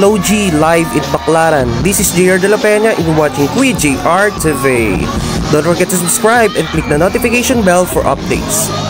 Flow G live in Baclaran. This is JR De La Peña and watching Kuya JR TV. Don't forget to subscribe and click the notification bell for updates.